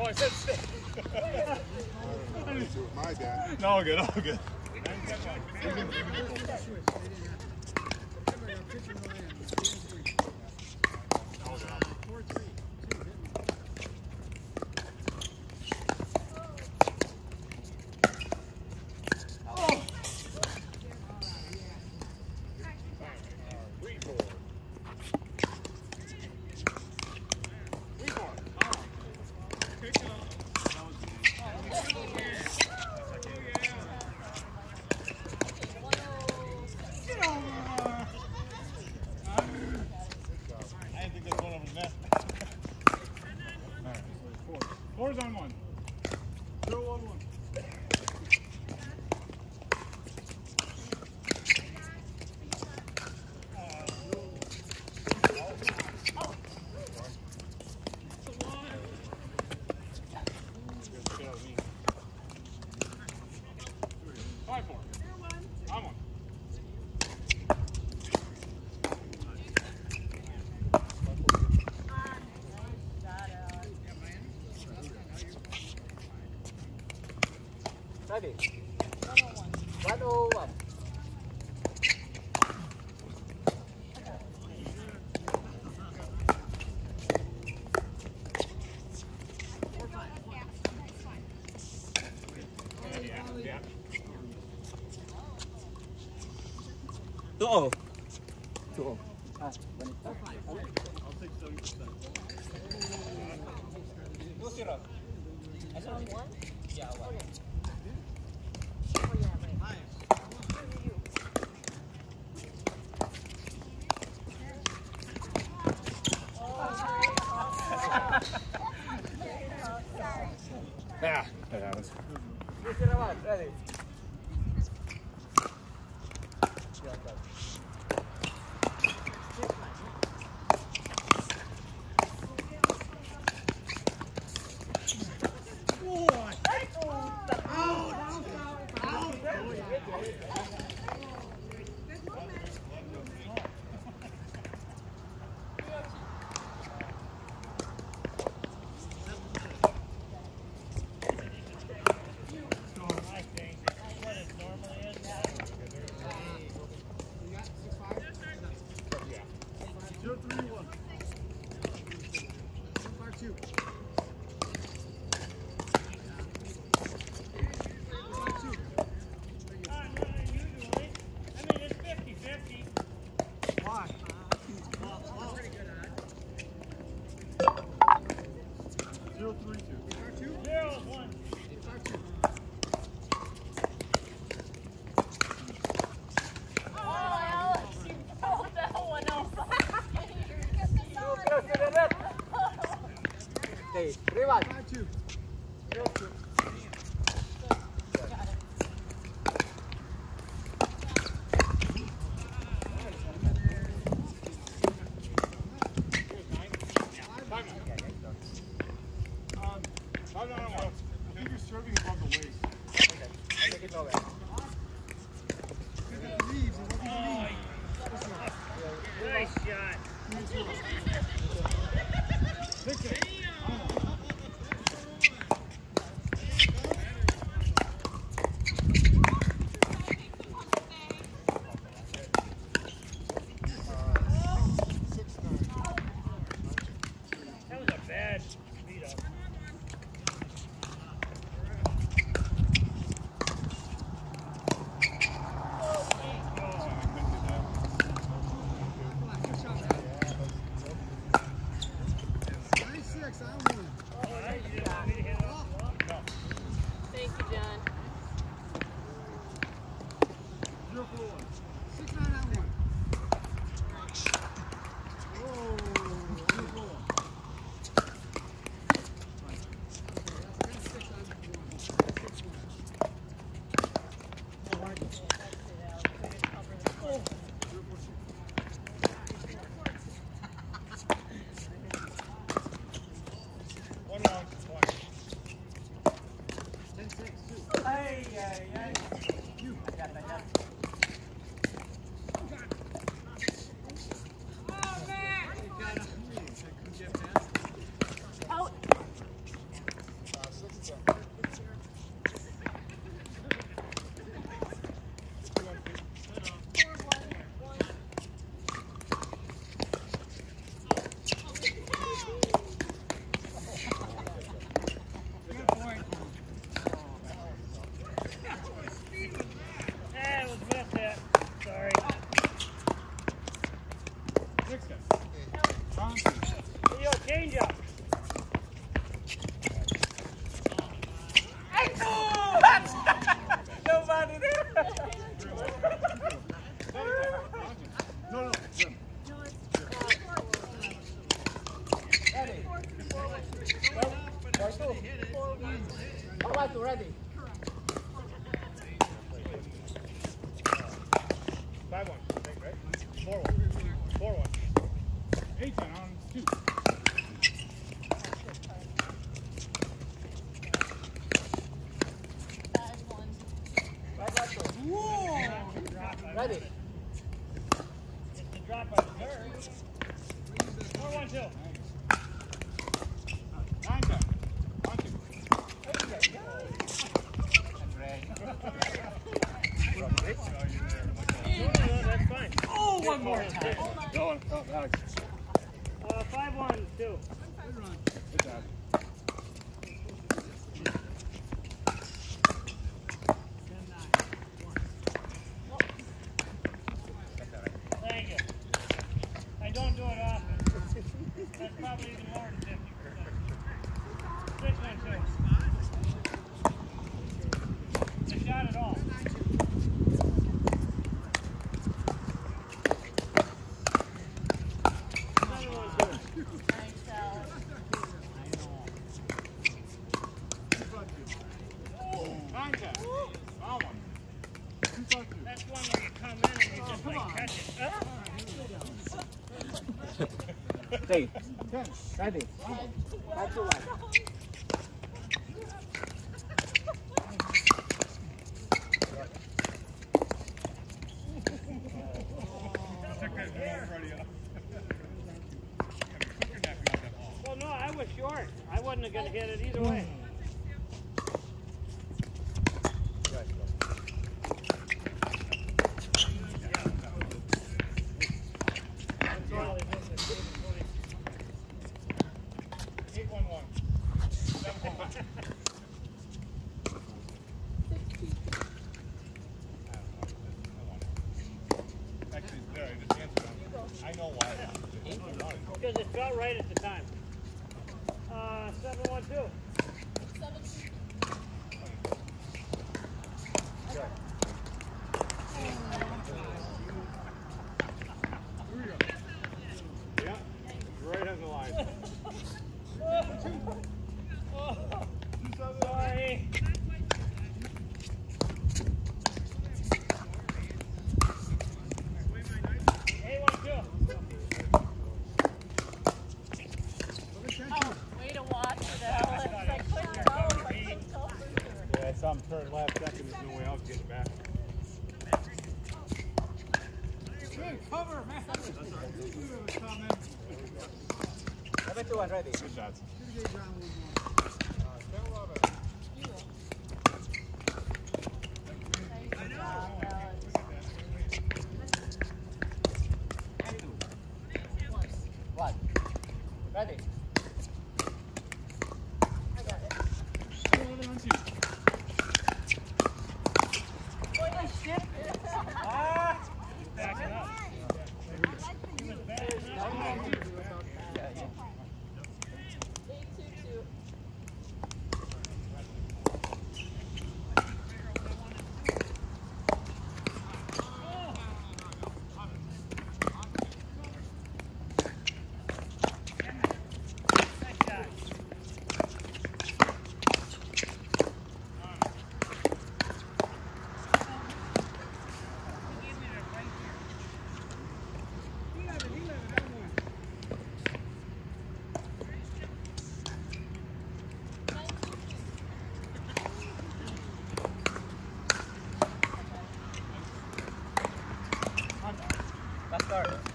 Oh, I said stay. my bad. No, all good, all good. Ready? 101. 101. Two-oh. Two-oh. I'll take 70%. Yeah. Yeah, that happens. two. Agent on two. I Wow. Because it felt right at the time. Uh, 712. 712. I bet you was ready. Good shots. Ready? start.